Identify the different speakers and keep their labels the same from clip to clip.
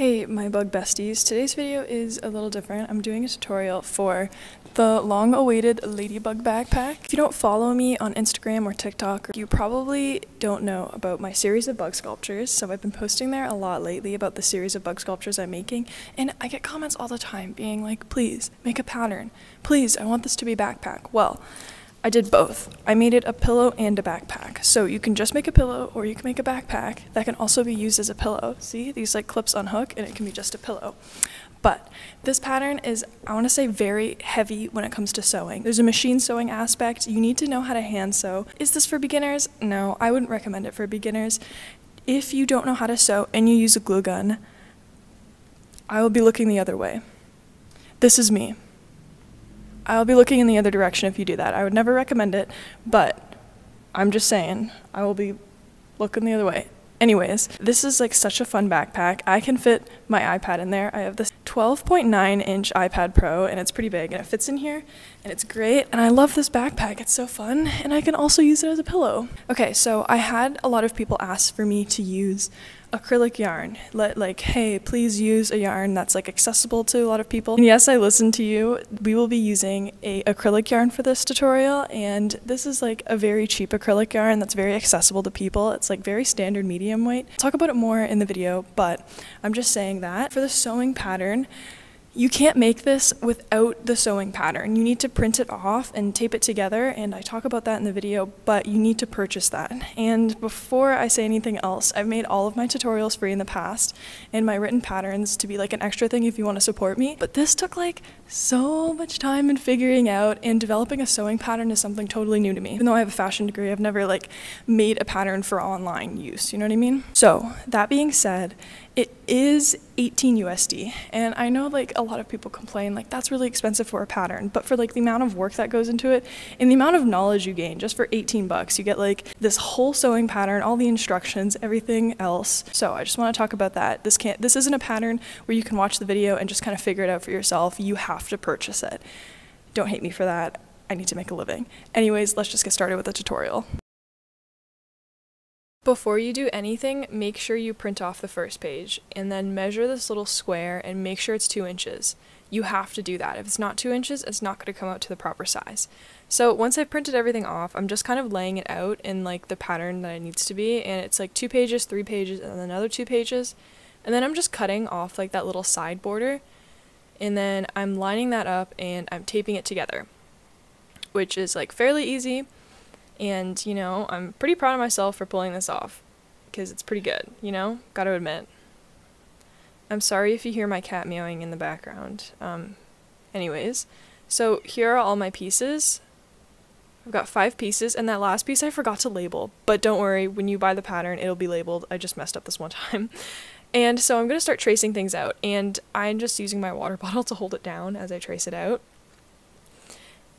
Speaker 1: Hey, my bug besties. Today's video is a little different. I'm doing a tutorial for the long awaited Ladybug backpack. If you don't follow me on Instagram or TikTok, you probably don't know about my series of bug sculptures. So I've been posting there a lot lately about the series of bug sculptures I'm making, and I get comments all the time being like, please make a pattern. Please, I want this to be backpack. Well, I did both. I made it a pillow and a backpack. So you can just make a pillow or you can make a backpack that can also be used as a pillow. See, these like clips unhook and it can be just a pillow. But this pattern is, I want to say, very heavy when it comes to sewing. There's a machine sewing aspect. You need to know how to hand sew. Is this for beginners? No, I wouldn't recommend it for beginners. If you don't know how to sew and you use a glue gun, I will be looking the other way. This is me. I'll be looking in the other direction if you do that. I would never recommend it, but I'm just saying, I will be looking the other way. Anyways, this is like such a fun backpack. I can fit my iPad in there. I have this 12.9 inch iPad Pro and it's pretty big and it fits in here and it's great. And I love this backpack. It's so fun and I can also use it as a pillow. Okay, so I had a lot of people ask for me to use acrylic yarn. Let like, hey, please use a yarn that's like accessible to a lot of people. And yes, I listened to you. We will be using a acrylic yarn for this tutorial, and this is like a very cheap acrylic yarn that's very accessible to people. It's like very standard medium weight. Talk about it more in the video, but I'm just saying that for the sewing pattern. You can't make this without the sewing pattern. You need to print it off and tape it together, and I talk about that in the video, but you need to purchase that. And before I say anything else, I've made all of my tutorials free in the past, and my written patterns to be like an extra thing if you want to support me. But this took like so much time in figuring out, and developing a sewing pattern is something totally new to me. Even though I have a fashion degree, I've never like made a pattern for online use, you know what I mean? So, that being said, it is 18 USD. And I know like a lot of people complain like that's really expensive for a pattern, but for like the amount of work that goes into it and the amount of knowledge you gain just for 18 bucks, you get like this whole sewing pattern, all the instructions, everything else. So I just want to talk about that. This can't this isn't a pattern where you can watch the video and just kind of figure it out for yourself. You have to purchase it. Don't hate me for that. I need to make a living. Anyways, let's just get started with the tutorial. Before you do anything, make sure you print off the first page and then measure this little square and make sure it's two inches. You have to do that. If it's not two inches, it's not going to come out to the proper size. So once I've printed everything off, I'm just kind of laying it out in like the pattern that it needs to be. And it's like two pages, three pages, and then another two pages. And then I'm just cutting off like that little side border. And then I'm lining that up and I'm taping it together, which is like fairly easy. And, you know, I'm pretty proud of myself for pulling this off because it's pretty good, you know? Gotta admit. I'm sorry if you hear my cat meowing in the background. Um, anyways, so here are all my pieces. I've got five pieces, and that last piece I forgot to label. But don't worry, when you buy the pattern, it'll be labeled. I just messed up this one time. And so I'm going to start tracing things out, and I'm just using my water bottle to hold it down as I trace it out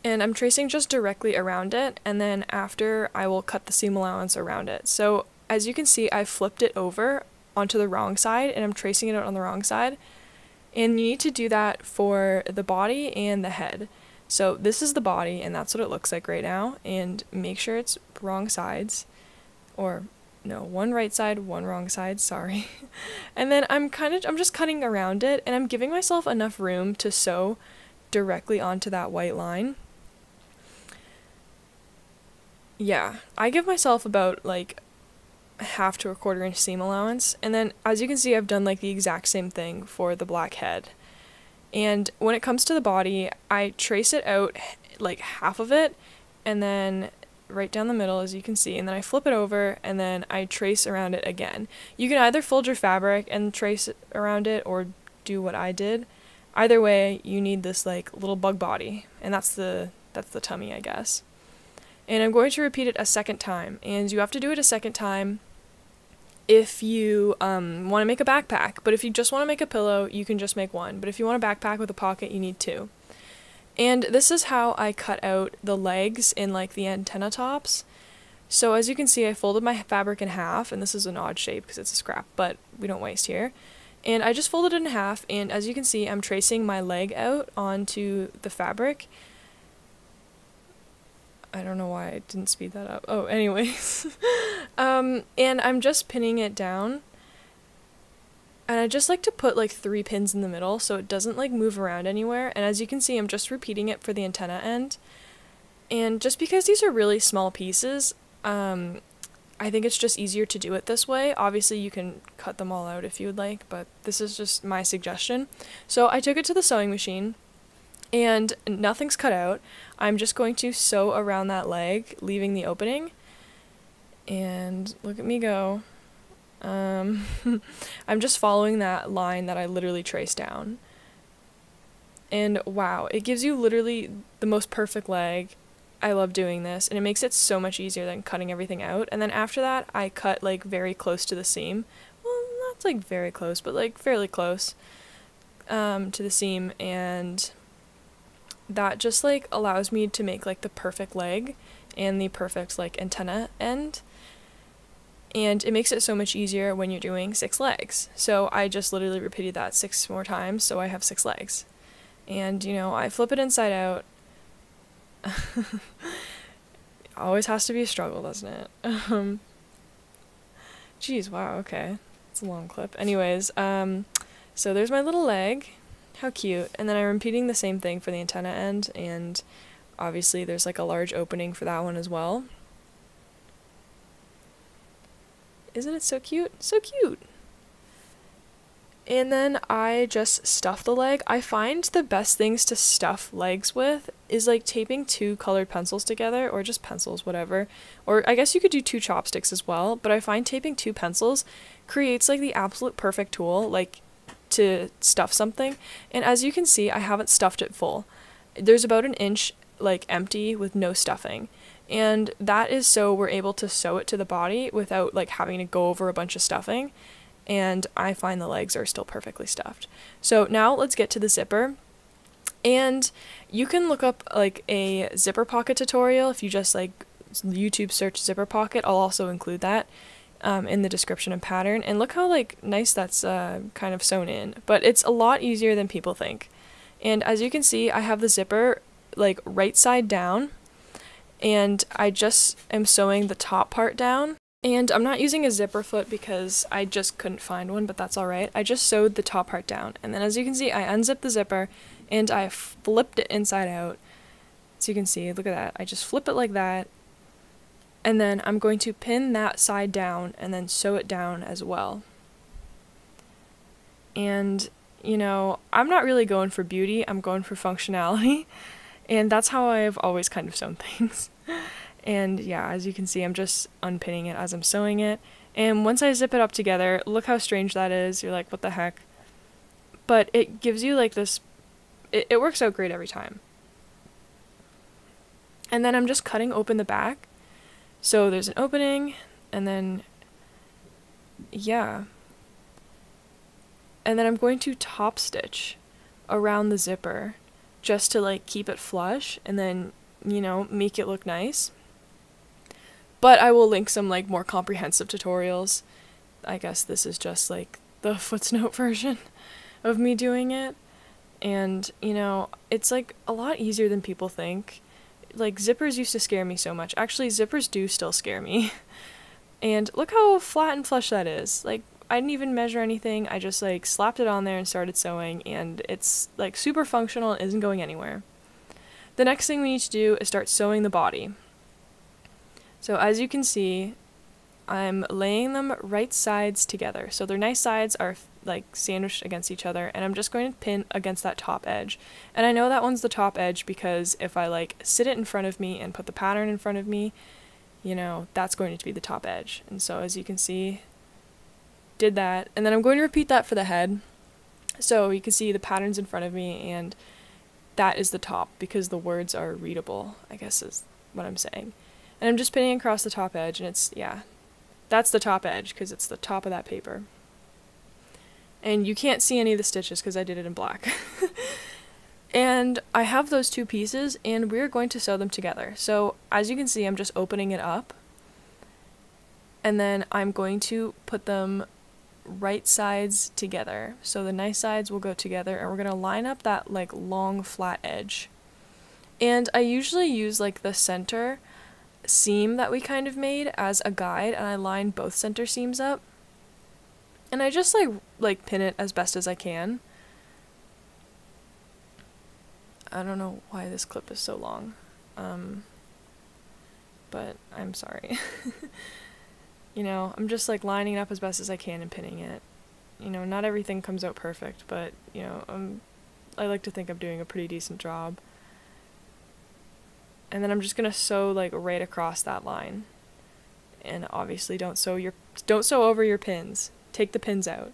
Speaker 1: and I'm tracing just directly around it and then after I will cut the seam allowance around it. So as you can see I flipped it over onto the wrong side and I'm tracing it out on the wrong side and you need to do that for the body and the head. So this is the body and that's what it looks like right now and make sure it's wrong sides or no, one right side, one wrong side, sorry. and then I'm kind of I'm just cutting around it and I'm giving myself enough room to sew directly onto that white line yeah, I give myself about like half to a quarter inch seam allowance. And then as you can see, I've done like the exact same thing for the black head. And when it comes to the body, I trace it out like half of it and then right down the middle as you can see and then I flip it over and then I trace around it again. You can either fold your fabric and trace around it or do what I did. Either way, you need this like little bug body and that's the that's the tummy, I guess. And I'm going to repeat it a second time. And you have to do it a second time if you um, want to make a backpack. But if you just want to make a pillow, you can just make one. But if you want a backpack with a pocket, you need two. And this is how I cut out the legs in like the antenna tops. So as you can see, I folded my fabric in half, and this is an odd shape because it's a scrap, but we don't waste here. And I just folded it in half, and as you can see, I'm tracing my leg out onto the fabric, I don't know why I didn't speed that up. Oh, anyways. um, and I'm just pinning it down And I just like to put like three pins in the middle so it doesn't like move around anywhere. And as you can see, I'm just repeating it for the antenna end. And just because these are really small pieces, um, I think it's just easier to do it this way. Obviously, you can cut them all out if you would like, but this is just my suggestion. So I took it to the sewing machine and nothing's cut out. I'm just going to sew around that leg, leaving the opening. And look at me go. Um, I'm just following that line that I literally traced down. And wow, it gives you literally the most perfect leg. I love doing this, and it makes it so much easier than cutting everything out. And then after that, I cut like very close to the seam. Well, not like very close, but like fairly close um, to the seam, and that just like allows me to make like the perfect leg and the perfect like antenna end and it makes it so much easier when you're doing six legs. So I just literally repeated that six more times so I have six legs. And you know, I flip it inside out. Always has to be a struggle, doesn't it? Um Jeez, wow, okay. It's a long clip. Anyways, um so there's my little leg. How cute. And then I'm repeating the same thing for the antenna end and obviously there's like a large opening for that one as well. Isn't it so cute? So cute! And then I just stuff the leg. I find the best things to stuff legs with is like taping two colored pencils together or just pencils, whatever. Or I guess you could do two chopsticks as well, but I find taping two pencils creates like the absolute perfect tool like to stuff something. And as you can see, I haven't stuffed it full. There's about an inch like empty with no stuffing. And that is so we're able to sew it to the body without like having to go over a bunch of stuffing. And I find the legs are still perfectly stuffed. So now let's get to the zipper. And you can look up like a zipper pocket tutorial if you just like YouTube search zipper pocket. I'll also include that um, in the description and pattern. And look how like nice that's uh, kind of sewn in. But it's a lot easier than people think. And as you can see, I have the zipper like right side down and I just am sewing the top part down. And I'm not using a zipper foot because I just couldn't find one, but that's alright. I just sewed the top part down. And then as you can see, I unzipped the zipper and I flipped it inside out. So you can see, look at that. I just flip it like that. And then I'm going to pin that side down and then sew it down as well. And, you know, I'm not really going for beauty, I'm going for functionality. And that's how I've always kind of sewn things. and yeah, as you can see, I'm just unpinning it as I'm sewing it. And once I zip it up together, look how strange that is. You're like, what the heck? But it gives you like this, it, it works out great every time. And then I'm just cutting open the back. So there's an opening, and then, yeah. And then I'm going to top stitch around the zipper just to like keep it flush and then, you know, make it look nice. But I will link some like more comprehensive tutorials. I guess this is just like the footnote version of me doing it. And, you know, it's like a lot easier than people think. Like zippers used to scare me so much. Actually, zippers do still scare me. And look how flat and flush that is. Like I didn't even measure anything. I just like slapped it on there and started sewing and it's like super functional and isn't going anywhere. The next thing we need to do is start sewing the body. So as you can see, I'm laying them right sides together. So their nice sides are like sandwiched against each other and I'm just going to pin against that top edge. And I know that one's the top edge because if I like sit it in front of me and put the pattern in front of me, you know, that's going to be the top edge. And so as you can see, did that, and then I'm going to repeat that for the head. So you can see the patterns in front of me, and that is the top because the words are readable, I guess is what I'm saying. And I'm just pinning across the top edge, and it's, yeah, that's the top edge because it's the top of that paper. And you can't see any of the stitches because I did it in black. and I have those two pieces, and we're going to sew them together. So as you can see, I'm just opening it up, and then I'm going to put them right sides together. So the nice sides will go together and we're going to line up that like long flat edge. And I usually use like the center seam that we kind of made as a guide and I line both center seams up. And I just like like pin it as best as I can. I don't know why this clip is so long. Um, but I'm sorry. you know, I'm just like lining up as best as I can and pinning it. You know, not everything comes out perfect, but you know, I'm, I like to think I'm doing a pretty decent job. And then I'm just gonna sew like right across that line. And obviously, don't sew your don't sew over your pins. Take the pins out.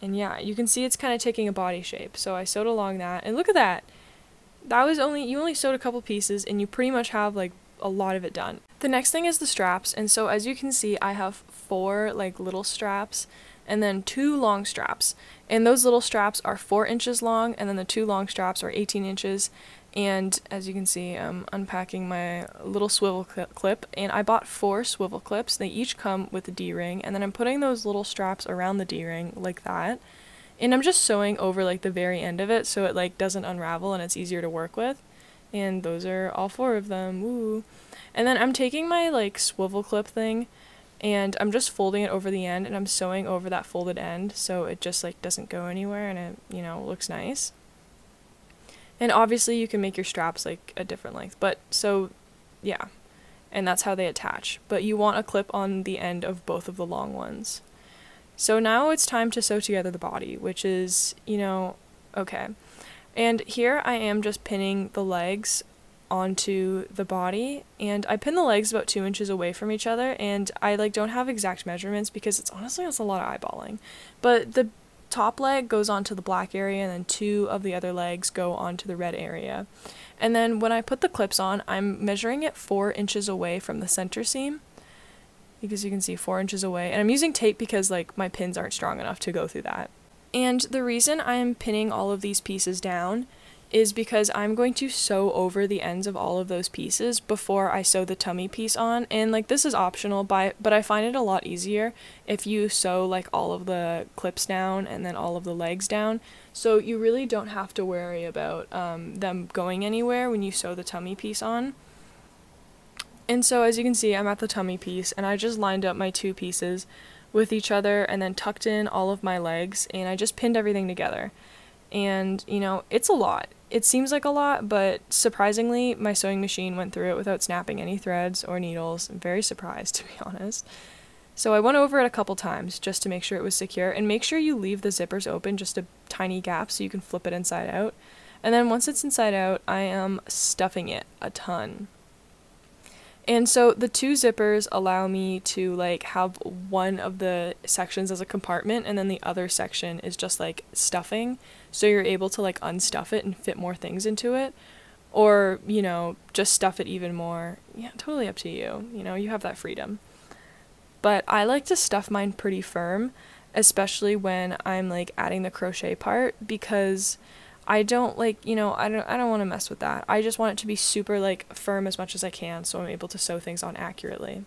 Speaker 1: And yeah, you can see it's kind of taking a body shape. So I sewed along that, and look at that. That was only you only sewed a couple pieces, and you pretty much have like a lot of it done. The next thing is the straps, and so as you can see, I have four like little straps and then two long straps. And those little straps are four inches long, and then the two long straps are 18 inches. And as you can see, I'm unpacking my little swivel cl clip, and I bought four swivel clips. They each come with a D-ring, and then I'm putting those little straps around the D-ring like that. And I'm just sewing over like the very end of it so it like doesn't unravel and it's easier to work with. And those are all four of them. Woo. And then I'm taking my like swivel clip thing and I'm just folding it over the end and I'm sewing over that folded end so it just like doesn't go anywhere and it, you know, looks nice. And obviously you can make your straps like a different length, but so yeah. And that's how they attach. But you want a clip on the end of both of the long ones. So now it's time to sew together the body, which is, you know, okay. And here I am just pinning the legs onto the body and I pin the legs about two inches away from each other and I like don't have exact measurements because it's honestly it's a lot of eyeballing. But the top leg goes onto the black area and then two of the other legs go onto the red area. And then when I put the clips on, I'm measuring it four inches away from the center seam because you can see four inches away. And I'm using tape because like my pins aren't strong enough to go through that. And the reason I'm pinning all of these pieces down is because I'm going to sew over the ends of all of those pieces before I sew the tummy piece on. And like this is optional, by, but I find it a lot easier if you sew like all of the clips down and then all of the legs down. So you really don't have to worry about um, them going anywhere when you sew the tummy piece on. And so as you can see, I'm at the tummy piece and I just lined up my two pieces with each other and then tucked in all of my legs and I just pinned everything together. And, you know, it's a lot it seems like a lot, but surprisingly, my sewing machine went through it without snapping any threads or needles. I'm very surprised, to be honest. So I went over it a couple times just to make sure it was secure, and make sure you leave the zippers open just a tiny gap so you can flip it inside out. And then once it's inside out, I am stuffing it a ton. And so the two zippers allow me to like have one of the sections as a compartment and then the other section is just like stuffing. So you're able to like unstuff it and fit more things into it or, you know, just stuff it even more. Yeah, totally up to you. You know, you have that freedom. But I like to stuff mine pretty firm, especially when I'm like adding the crochet part because I don't like, you know, I don't I don't want to mess with that. I just want it to be super like firm as much as I can so I'm able to sew things on accurately.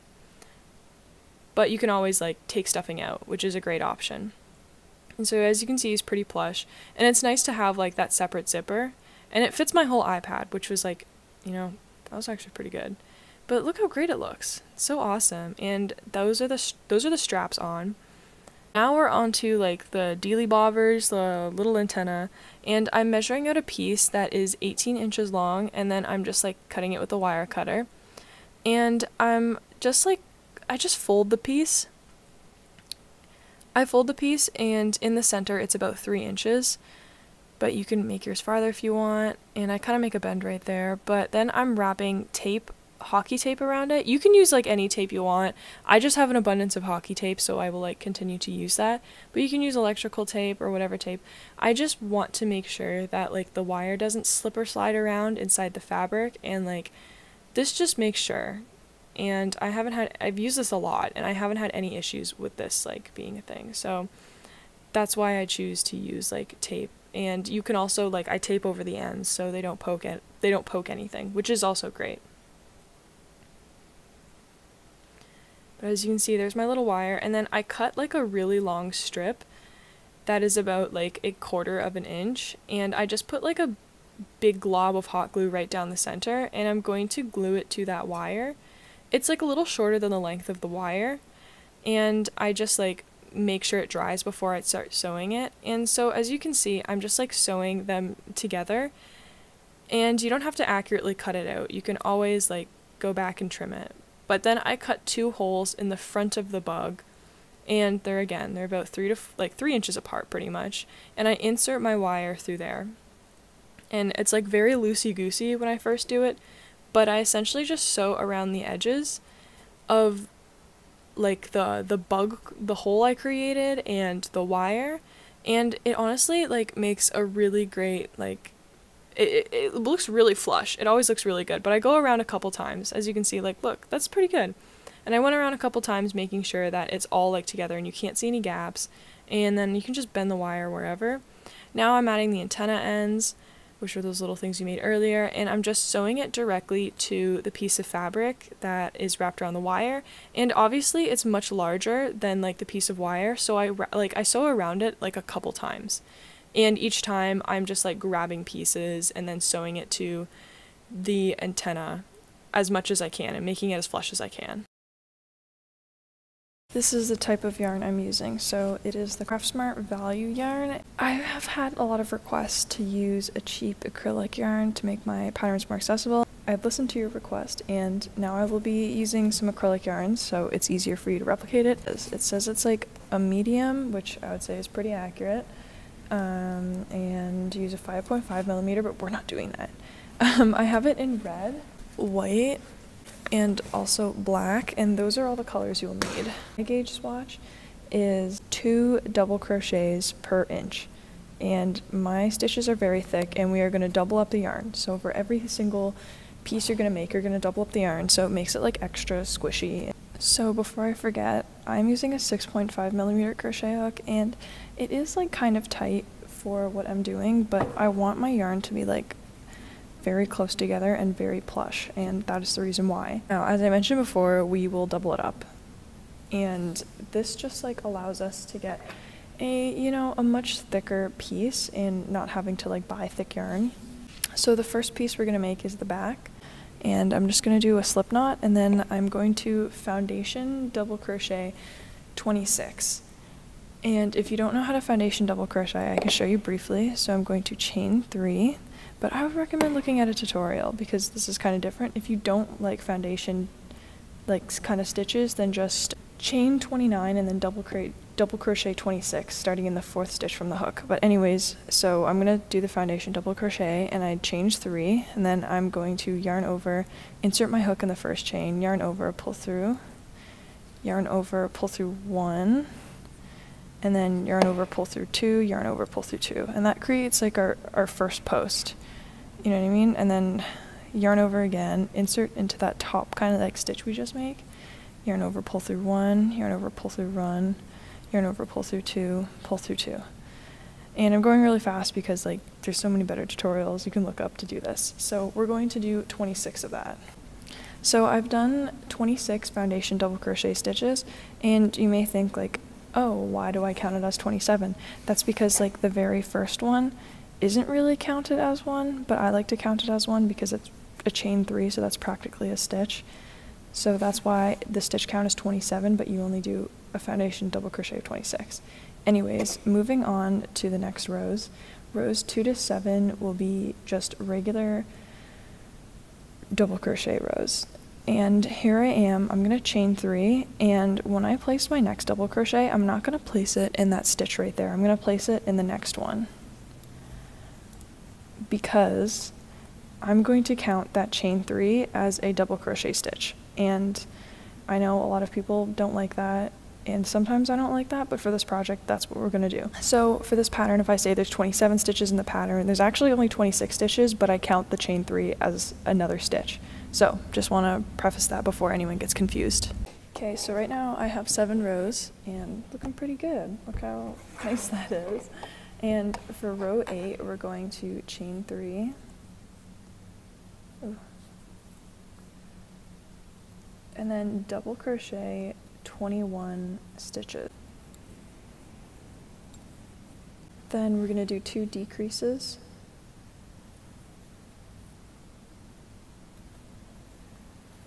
Speaker 1: But you can always like take stuffing out, which is a great option. And so as you can see, it's pretty plush, and it's nice to have like that separate zipper, and it fits my whole iPad, which was like, you know, that was actually pretty good. But look how great it looks. It's so awesome. And those are the those are the straps on. Now we're on to like the dealy bobbers, the little antenna, and I'm measuring out a piece that is 18 inches long, and then I'm just like cutting it with a wire cutter. And I'm just like, I just fold the piece. I fold the piece, and in the center it's about 3 inches, but you can make yours farther if you want, and I kind of make a bend right there, but then I'm wrapping tape hockey tape around it. You can use like any tape you want. I just have an abundance of hockey tape, so I will like continue to use that. But you can use electrical tape or whatever tape. I just want to make sure that like the wire doesn't slip or slide around inside the fabric and like this just makes sure. And I haven't had I've used this a lot and I haven't had any issues with this like being a thing. So that's why I choose to use like tape. And you can also like I tape over the ends so they don't poke it they don't poke anything, which is also great. But as you can see, there's my little wire, and then I cut like a really long strip that is about like a quarter of an inch, and I just put like a big glob of hot glue right down the center, and I'm going to glue it to that wire. It's like a little shorter than the length of the wire, and I just like make sure it dries before I start sewing it. And so as you can see, I'm just like sewing them together. And you don't have to accurately cut it out. You can always like go back and trim it. But then I cut two holes in the front of the bug and they're again they're about three to like three inches apart pretty much and i insert my wire through there. And it's like very loosey goosey when i first do it but i essentially just sew around the edges of like the the bug the hole I created and the wire and it honestly like makes a really great like it, it, looks really flush it always looks really good but I go around a couple times as you can see like look that's pretty good and I went around a couple times making sure that it's all like together and you can't see any gaps and then you can just bend the wire wherever now I'm adding the antenna ends which are those little things you made earlier, and I'm just sewing it directly to the piece of fabric that is wrapped around the wire. And obviously, it's much larger than like the piece of wire, so I like I sew around it like a couple times. And each time I'm just like grabbing pieces and then sewing it to the antenna as much as I can and making it as flush as I can. This is the type of yarn I'm using, so it is the Craftsmart Value yarn. I have had a lot of requests to use a cheap acrylic yarn to make my patterns more accessible. I've listened to your request and now I will be using some acrylic yarns so it's easier for you to replicate it. It says it's like a medium, which I would say is pretty accurate, um, and use a 5.5 millimeter, but we're not doing that. Um, I have it in red, white, and also black, and those are all the colors you'll need. My gauge swatch is two double crochets per inch, and my stitches are very thick, and we are going to double up the yarn. So for every single piece you're going to make, you're going to double up the yarn, so it makes it like extra squishy. So before I forget, I'm using a 6.5 millimeter crochet hook, and it is like kind of tight for what I'm doing, but I want my yarn to be like very close together and very plush, and that is the reason why. Now, as I mentioned before, we will double it up. And this just like allows us to get a, you know, a much thicker piece and not having to like buy thick yarn. So the first piece we're going to make is the back. And I'm just going to do a slip knot and then I'm going to foundation double crochet 26. And if you don't know how to foundation double crochet, I can show you briefly. So I'm going to chain three, but I would recommend looking at a tutorial because this is kind of different. If you don't like foundation, like kind of stitches, then just chain 29 and then double crochet double crochet 26 starting in the fourth stitch from the hook. But anyways so I'm gonna do the foundation double crochet and I change three and then I'm going to yarn over insert my hook in the first chain yarn over pull through yarn over pull through one and then yarn over pull through two yarn over pull through two. And that creates like our, our first post. You know what I mean? And then yarn over again, insert into that top kind of like stitch we just make, yarn over, pull through one, yarn over, pull through one, yarn over, pull through two, pull through two. And I'm going really fast because like there's so many better tutorials you can look up to do this. So we're going to do 26 of that. So I've done 26 foundation double crochet stitches and you may think like, oh, why do I count it as 27? That's because like the very first one isn't really counted as one, but I like to count it as one because it's a chain three, so that's practically a stitch. So that's why the stitch count is 27, but you only do a foundation double crochet of 26. Anyways, moving on to the next rows. Rows 2 to 7 will be just regular double crochet rows. And here I am, I'm going to chain 3, and when I place my next double crochet, I'm not going to place it in that stitch right there. I'm going to place it in the next one because I'm going to count that chain three as a double crochet stitch. And I know a lot of people don't like that, and sometimes I don't like that, but for this project, that's what we're gonna do. So for this pattern, if I say there's 27 stitches in the pattern, there's actually only 26 stitches, but I count the chain three as another stitch. So just wanna preface that before anyone gets confused. Okay, so right now I have seven rows, and looking pretty good. Look how nice that is. And for row 8, we're going to chain 3. Ooh. And then double crochet 21 stitches. Then we're going to do two decreases.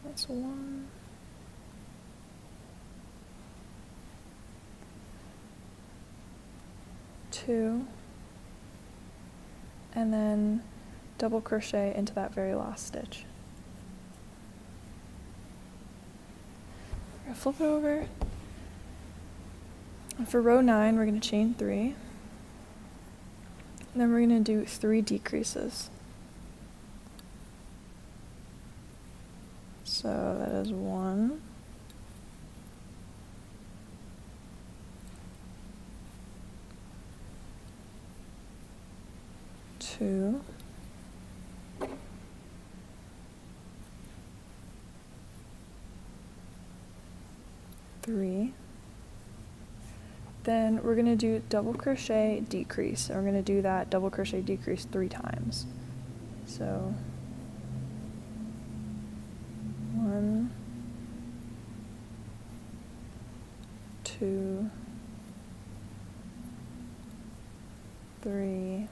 Speaker 1: That's one. two, and then double crochet into that very last stitch. Flip it over. And for row 9, we're going to chain 3. And then we're going to do 3 decreases. So that is 1. Two. Three. Then we're going to do double crochet decrease. And we're going to do that double crochet decrease three times. So one, two, three,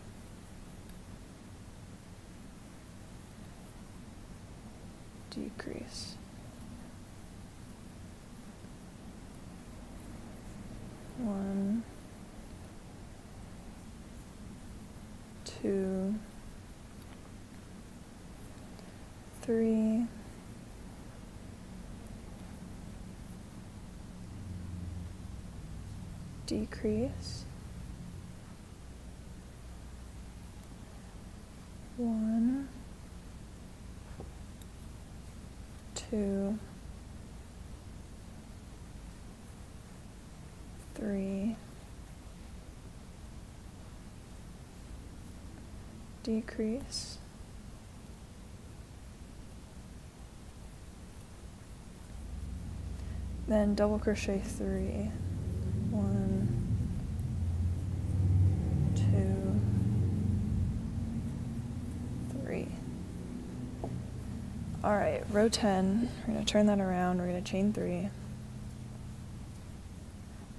Speaker 1: decrease. One, two, three, decrease, one, two, three, decrease, then double crochet three. one, two, three. All right, row 10, we're gonna turn that around, we're gonna chain three.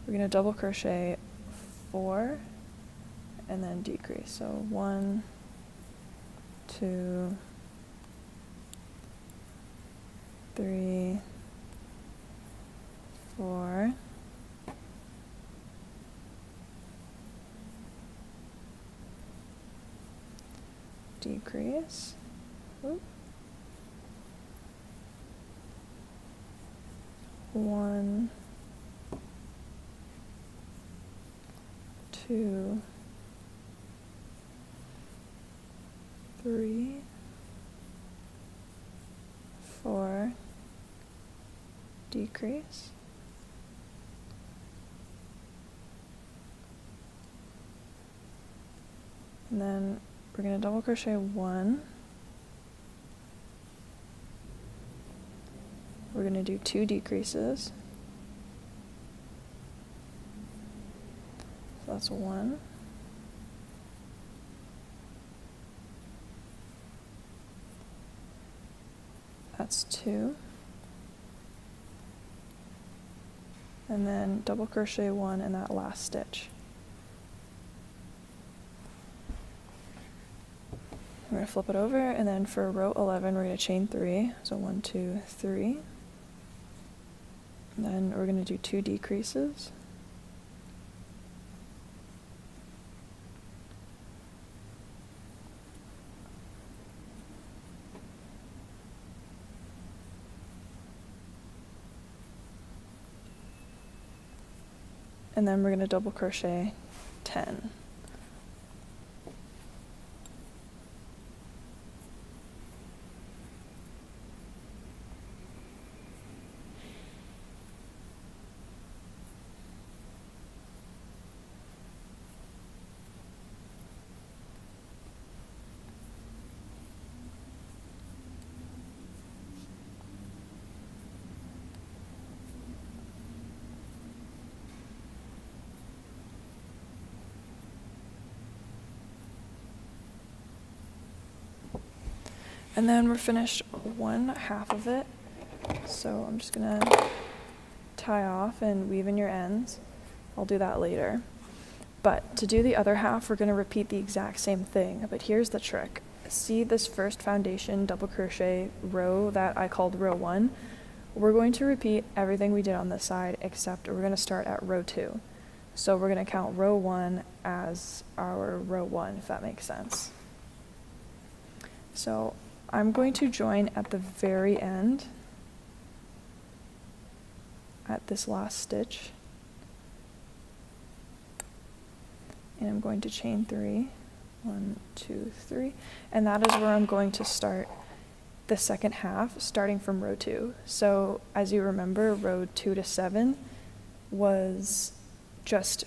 Speaker 1: We're going to double crochet four and then decrease. So one, two, three, four, decrease. Oop. One, two, three, four, decrease. And then we're going to double crochet one. We're going to do two decreases. So that's one. That's two. And then double crochet one in that last stitch. We're going to flip it over and then for row 11 we're going to chain three. So one, two, three. And then we're going to do two decreases. And then we're going to double crochet 10 And then we're finished one half of it. So I'm just gonna tie off and weave in your ends. I'll do that later. But to do the other half, we're gonna repeat the exact same thing. But here's the trick. See this first foundation double crochet row that I called row one? We're going to repeat everything we did on this side except we're gonna start at row two. So we're going to count row one as our row one, if that makes sense. So I'm going to join at the very end at this last stitch. And I'm going to chain three, one, two, three, and that is where I'm going to start the second half, starting from row two. So as you remember, row two to seven was just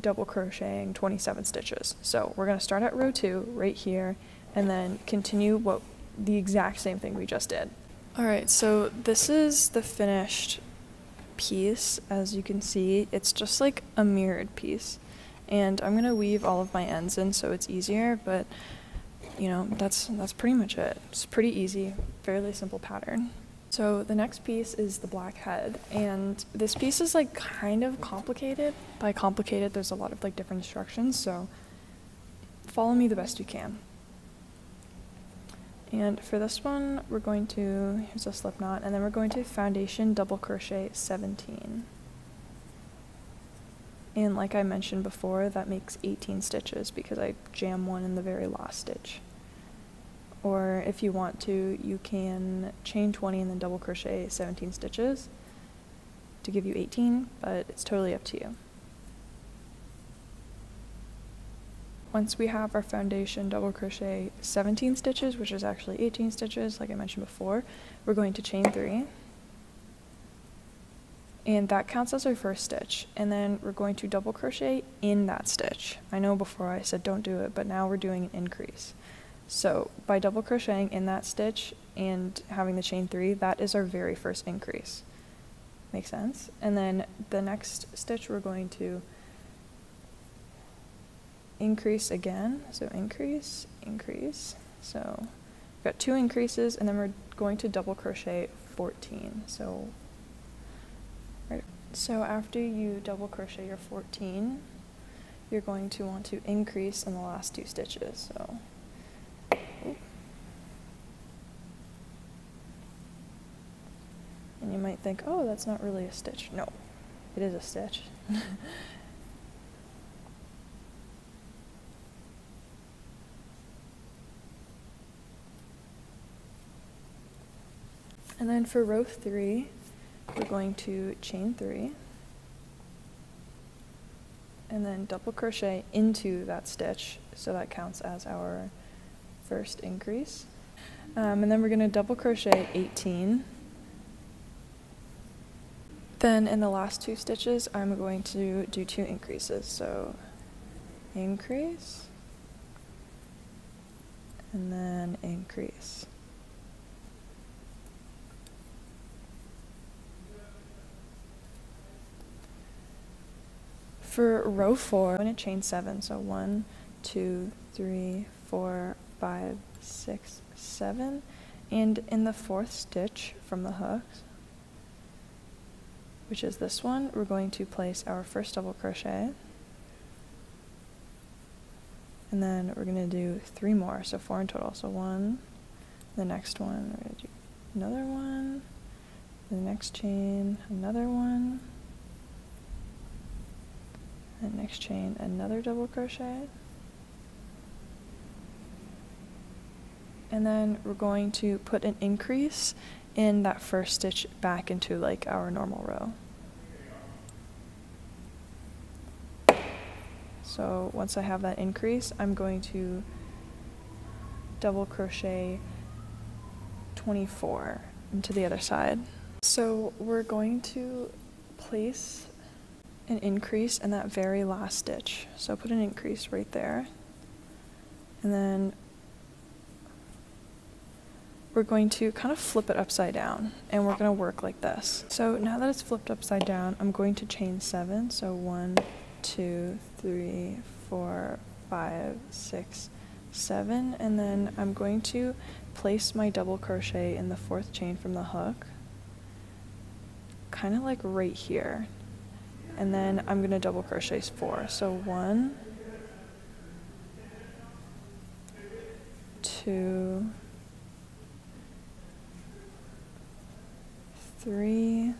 Speaker 1: double crocheting 27 stitches. So we're going to start at row two right here and then continue what the exact same thing we just did. All right, so this is the finished piece. As you can see, it's just like a mirrored piece. And I'm to weave all of my ends in so it's easier, but you know, that's that's pretty much it. It's pretty easy, fairly simple pattern. So the next piece is the black head, and this piece is like kind of complicated. By complicated, there's a lot of like different instructions, so follow me the best you can. And for this one, we're going to, here's a slip knot, and then we're going to foundation double crochet 17. And like I mentioned before, that makes 18 stitches because I jam one in the very last stitch. Or if you want to, you can chain 20 and then double crochet 17 stitches to give you 18, but it's totally up to you. Once we have our foundation double crochet 17 stitches, which is actually 18 stitches, like I mentioned before, we're going to chain three. And that counts as our first stitch. And then we're going to double crochet in that stitch. I know before I said don't do it, but now we're doing an increase. So by double crocheting in that stitch and having the chain three, that is our very first increase. Make sense? And then the next stitch we're going to increase again. So increase, increase. So we've got two increases and then we're going to double crochet 14. So right. So after you double crochet your 14, you're going to want to increase in the last two stitches. So And you might think, oh, that's not really a stitch. No, it is a stitch. And then for row three, we're going to chain three and then double crochet into that stitch so that counts as our first increase. Um, and then we're going to double crochet 18. Then in the last two stitches, I'm going to do two increases. So increase and then increase. For row four, I'm going to chain seven. So one, two, three, four, five, six, seven. And in the fourth stitch from the hook, which is this one, we're going to place our first double crochet. And then we're going to do three more, so four in total. So one, the next one, we're going to do another one, the next chain, another one, and next chain another double crochet. And then we're going to put an increase in that first stitch back into like our normal row. So once I have that increase I'm going to double crochet 24 into the other side. So we're going to place an increase in that very last stitch. So put an increase right there. And then we're going to kind of flip it upside down and we're going to work like this. So now that it's flipped upside down, I'm going to chain seven. So one, two, three, four, five, six, seven. And then I'm going to place my double crochet in the fourth chain from the hook, kind of like right here and then I'm gonna double crochet four. So one two three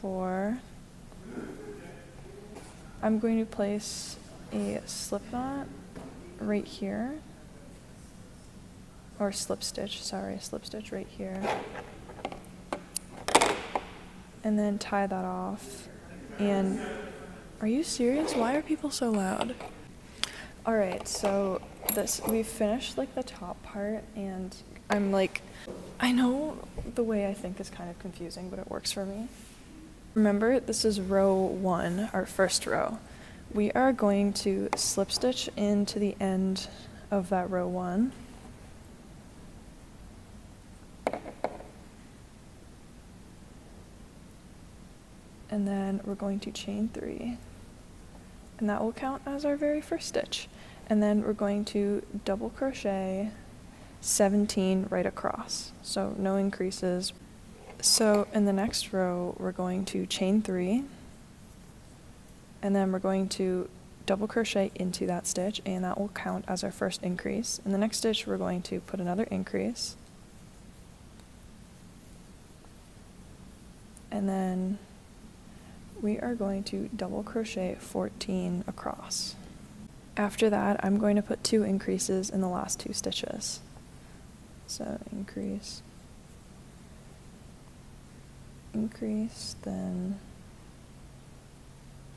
Speaker 1: four. I'm going to place a slip knot right here or slip stitch sorry slip stitch right here. And then tie that off. And are you serious? Why are people so loud? All right, so this we've finished like the top part and I'm like I know the way I think is kind of confusing, but it works for me. Remember, this is row 1, our first row. We are going to slip stitch into the end of that row 1 and then we're going to chain three. And that will count as our very first stitch. And then we're going to double crochet 17 right across. So no increases. So in the next row we're going to chain three. And then we're going to double crochet into that stitch and that will count as our first increase. In the next stitch we're going to put another increase. And then we are going to double crochet 14 across. After that, I'm going to put two increases in the last two stitches. So increase, increase, then,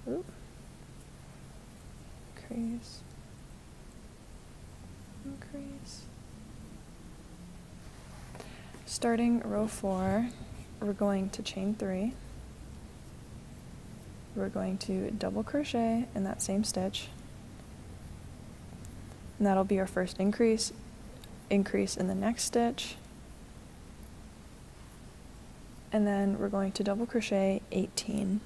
Speaker 1: oop, increase, increase. Starting row four, we're going to chain three we're going to double crochet in that same stitch. And that'll be our first increase increase in the next stitch. And then we're going to double crochet 18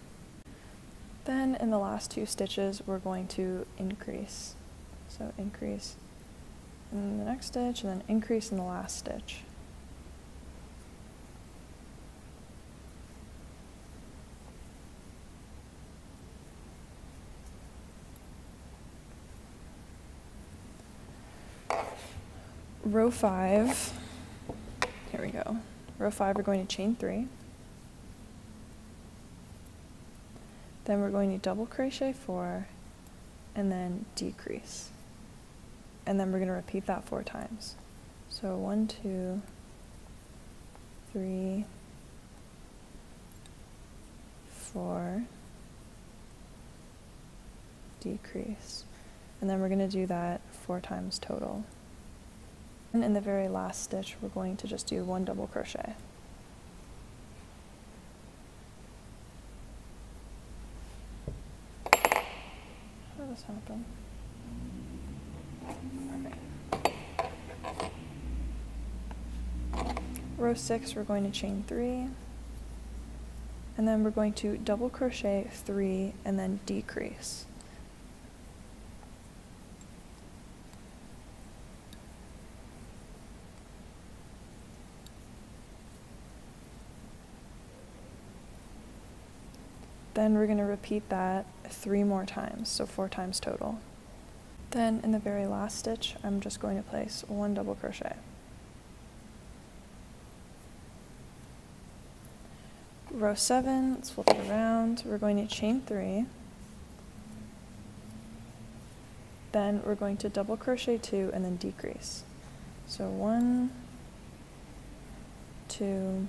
Speaker 1: then in the last two stitches we're going to increase. So increase in the next stitch and then increase in the last stitch row five, here we go. Row five, we're going to chain three. Then we're going to double crochet four and then decrease. And then we're going to repeat that four times. So one, two, three, four, decrease. And then we're going to do that four times total. And in the very last stitch, we're going to just do one double crochet. How does this happen? Row six, we're going to chain three, and then we're going to double crochet three and then decrease. Then we're going to repeat that three more times, so four times total. Then in the very last stitch, I'm just going to place one double crochet. Row seven, let's flip it around. We're going to chain three. Then we're going to double crochet two and then decrease. So one, two,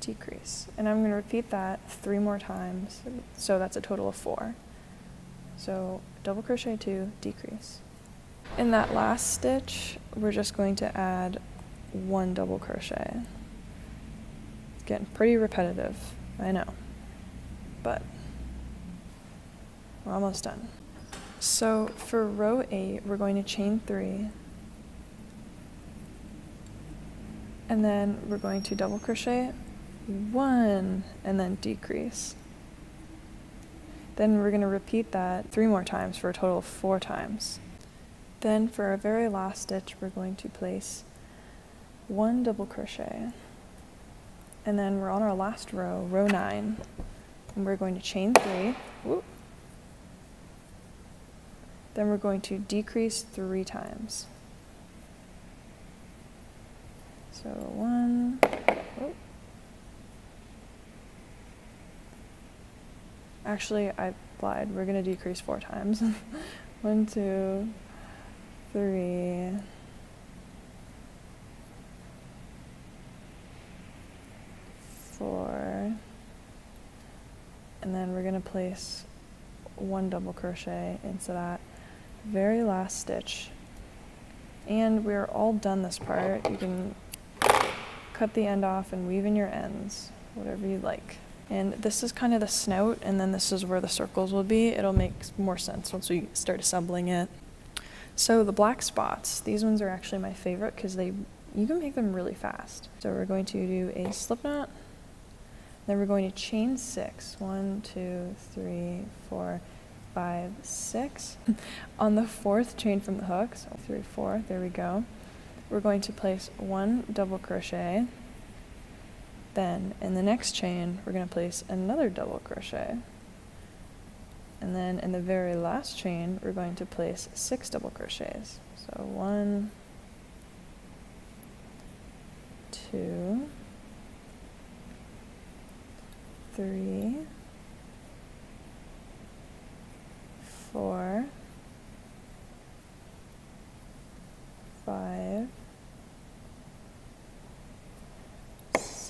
Speaker 1: decrease. And I'm going to repeat that three more times, so that's a total of four. So double crochet two, decrease. In that last stitch, we're just going to add one double crochet. It's getting pretty repetitive, I know, but we're almost done. So for row eight, we're going to chain three, and then we're going to double crochet one, and then decrease. Then we're going to repeat that three more times for a total of four times. Then for our very last stitch, we're going to place one double crochet. And then we're on our last row, row nine, and we're going to chain three. Whoop. Then we're going to decrease three times. So one, Actually, I lied. We're going to decrease four times. One, two, three. Four. And then we're going to place one double crochet into that very last stitch. And we're all done this part. You can cut the end off and weave in your ends, whatever you like. And this is kind of the snout, and then this is where the circles will be. It'll make more sense once we start assembling it. So the black spots, these ones are actually my favorite because they you can make them really fast. So we're going to do a slip knot, then we're going to chain six. One, two, three, four, five, six. On the fourth chain from the hook, so three, four, there we go. We're going to place one double crochet. Then in the next chain, we're going to place another double crochet. And then in the very last chain, we're going to place six double crochets. So one, two, three, four, five,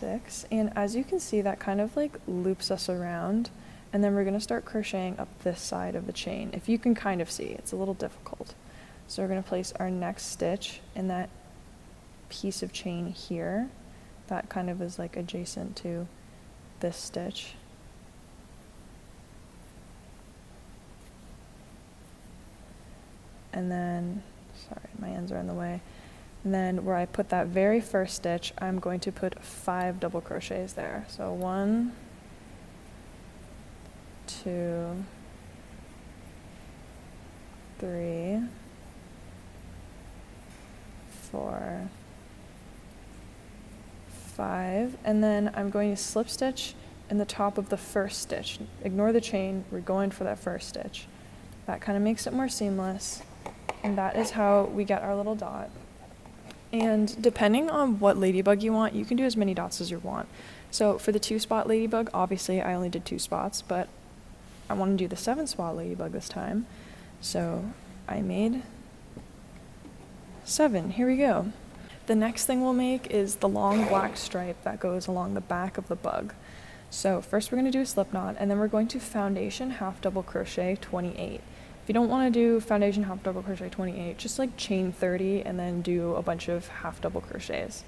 Speaker 1: six. And as you can see, that kind of like loops us around. And then we're going to start crocheting up this side of the chain. If you can kind of see, it's a little difficult. So we're going to place our next stitch in that piece of chain here. That kind of is like adjacent to this stitch. And then, sorry, my ends are in the way. And then where I put that very first stitch, I'm going to put five double crochets there. So one, two, three, four, five, and then I'm going to slip stitch in the top of the first stitch. Ignore the chain, we're going for that first stitch. That kind of makes it more seamless, and that is how we get our little dot. And depending on what ladybug you want, you can do as many dots as you want. So for the two spot ladybug, obviously I only did two spots, but I want to do the seven spot ladybug this time. So I made seven. Here we go. The next thing we'll make is the long black stripe that goes along the back of the bug. So first we're going to do a slip knot and then we're going to foundation half double crochet 28 you don't want to do foundation half double crochet 28, just like chain 30 and then do a bunch of half double crochets.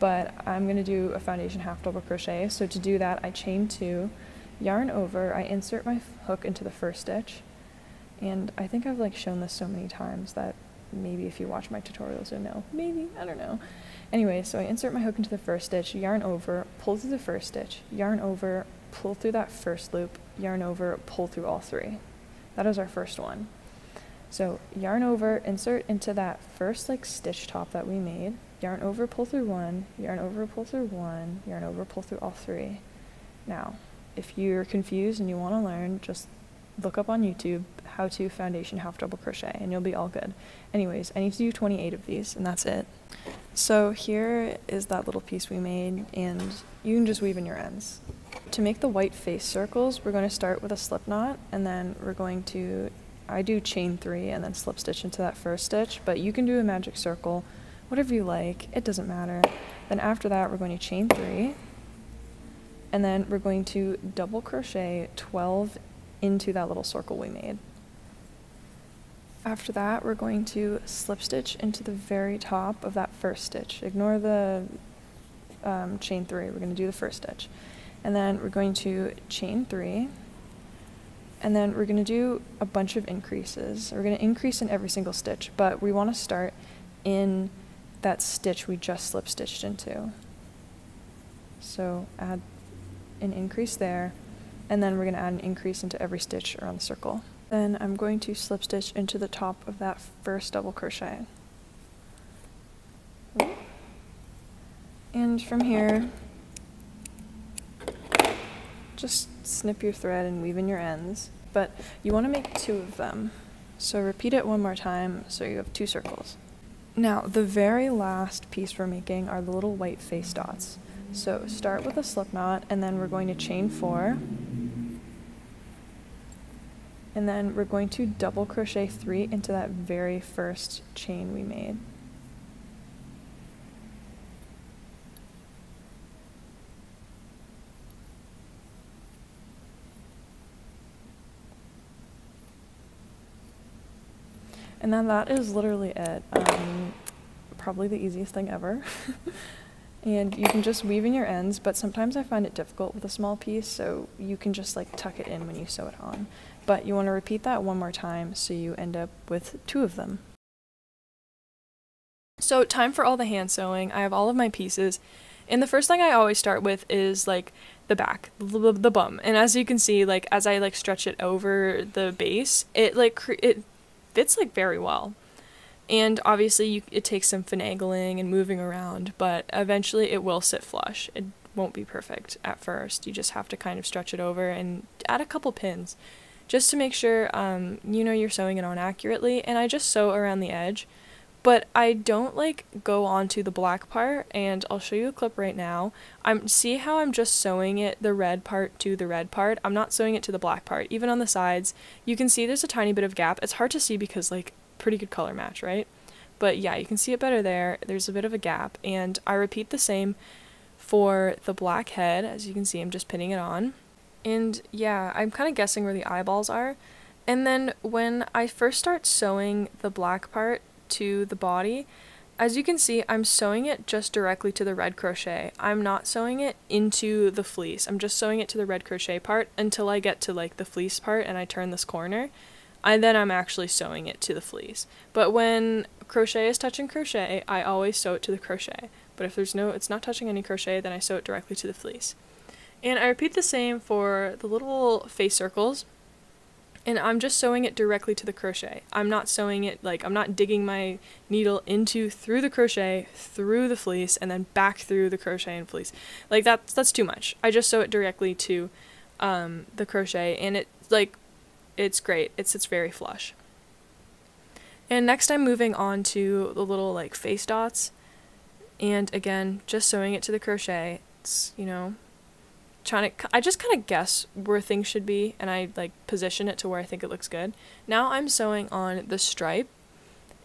Speaker 1: But I'm going to do a foundation half double crochet. So to do that, I chain two, yarn over, I insert my hook into the first stitch. And I think I've like shown this so many times that maybe if you watch my tutorials you'll know. Maybe, I don't know. Anyway, so I insert my hook into the first stitch, yarn over, pull through the first stitch, yarn over, pull through that first loop, yarn over, pull through all three. That is our first one. So yarn over, insert into that first like stitch top that we made, yarn over, pull through one, yarn over, pull through one, yarn over, pull through all three. Now, if you're confused and you want to learn, just look up on YouTube how to foundation half double crochet and you'll be all good. Anyways, I need to do 28 of these and that's it. So here is that little piece we made and you can just weave in your ends. To make the white face circles, we're going to start with a slip knot and then we're going to, I do chain three and then slip stitch into that first stitch, but you can do a magic circle, whatever you like, it doesn't matter. Then after that, we're going to chain three and then we're going to double crochet 12 into that little circle we made. After that, we're going to slip stitch into the very top of that first stitch. Ignore the um, chain three, we're going to do the first stitch. And then we're going to chain three, and then we're going to do a bunch of increases. We're going to increase in every single stitch, but we want to start in that stitch we just slip stitched into. So add an increase there, and then we're going to add an increase into every stitch around the circle. Then I'm going to slip stitch into the top of that first double crochet. And from here, just snip your thread and weave in your ends, but you want to make two of them. So repeat it one more time so you have two circles. Now, the very last piece we're making are the little white face dots. So start with a slip knot and then we're going to chain four and then we're going to double crochet three into that very first chain we made. And then that is literally it. Um, probably the easiest thing ever. and you can just weave in your ends, but sometimes I find it difficult with a small piece, so you can just like tuck it in when you sew it on. But you want to repeat that one more time so you end up with two of them. So time for all the hand sewing. I have all of my pieces. And the first thing I always start with is like the back, the, the bum. And as you can see, like as I like stretch it over the base, it like it fits like very well. And obviously, you, it takes some finagling and moving around, but eventually it will sit flush. It won't be perfect at first. You just have to kind of stretch it over and add a couple pins just to make sure um, you know you're sewing it on accurately. And I just sew around the edge, but I don't like go onto the black part. And I'll show you a clip right now. I'm see how I'm just sewing it the red part to the red part. I'm not sewing it to the black part. Even on the sides, you can see there's a tiny bit of gap. It's hard to see because like pretty good color match, right? But yeah, you can see it better there. There's a bit of a gap, and I repeat the same for the black head. As you can see, I'm just pinning it on. And yeah, I'm kind of guessing where the eyeballs are. And then when I first start sewing the black part to the body, as you can see, I'm sewing it just directly to the red crochet. I'm not sewing it into the fleece. I'm just sewing it to the red crochet part until I get to like the fleece part and I turn this corner and then I'm actually sewing it to the fleece. But when crochet is touching crochet, I always sew it to the crochet. But if there's no, it's not touching any crochet, then I sew it directly to the fleece. And I repeat the same for the little face circles. And I'm just sewing it directly to the crochet. I'm not sewing it like I'm not digging my needle into through the crochet, through the fleece, and then back through the crochet and fleece. Like that's that's too much. I just sew it directly to um, the crochet, and it like it's great. It sits very flush. And next I'm moving on to the little like face dots. And again, just sewing it to the crochet. It's, you know, trying to I just kind of guess where things should be and I like position it to where I think it looks good. Now I'm sewing on the stripe.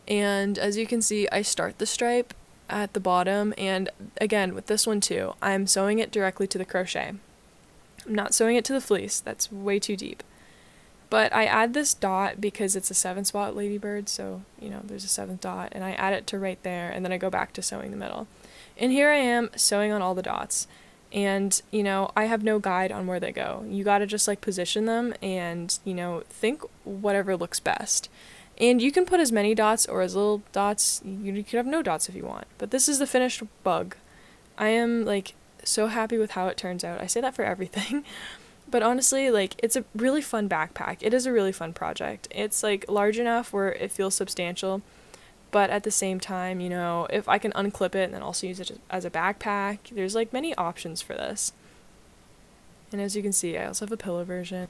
Speaker 1: And as you can see, I start the stripe at the bottom and again with this one too, I'm sewing it directly to the crochet. I'm not sewing it to the fleece. That's way too deep. But I add this dot because it's a seven spot ladybird, so you know there's a seventh dot, and I add it to right there, and then I go back to sewing the middle. And here I am sewing on all the dots. And, you know, I have no guide on where they go. You gotta just like position them and, you know, think whatever looks best. And you can put as many dots or as little dots, you could have no dots if you want. But this is the finished bug. I am like so happy with how it turns out. I say that for everything. But honestly, like it's a really fun backpack. It is a really fun project. It's like large enough where it feels substantial, but at the same time, you know, if I can unclip it and then also use it as a backpack, there's like many options for this. And as you can see, I also have a pillow version.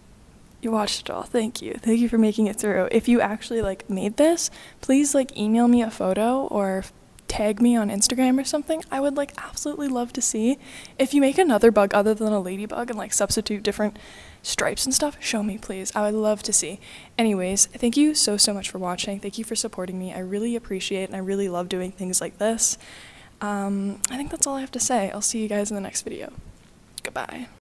Speaker 1: You watched it all. Thank you. Thank you for making it through. If you actually like made this, please like email me a photo or tag me on Instagram or something, I would like absolutely love to see. If you make another bug other than a ladybug and like substitute different stripes and stuff, show me please. I would love to see. Anyways, thank you so so much for watching. Thank you for supporting me. I really appreciate and I really love doing things like this. Um, I think that's all I have to say. I'll see you guys in the next video. Goodbye.